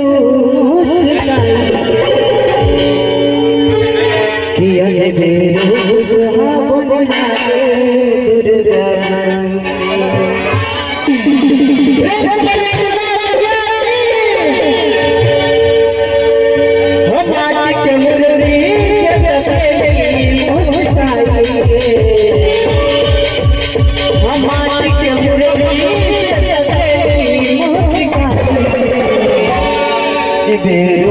you. I'm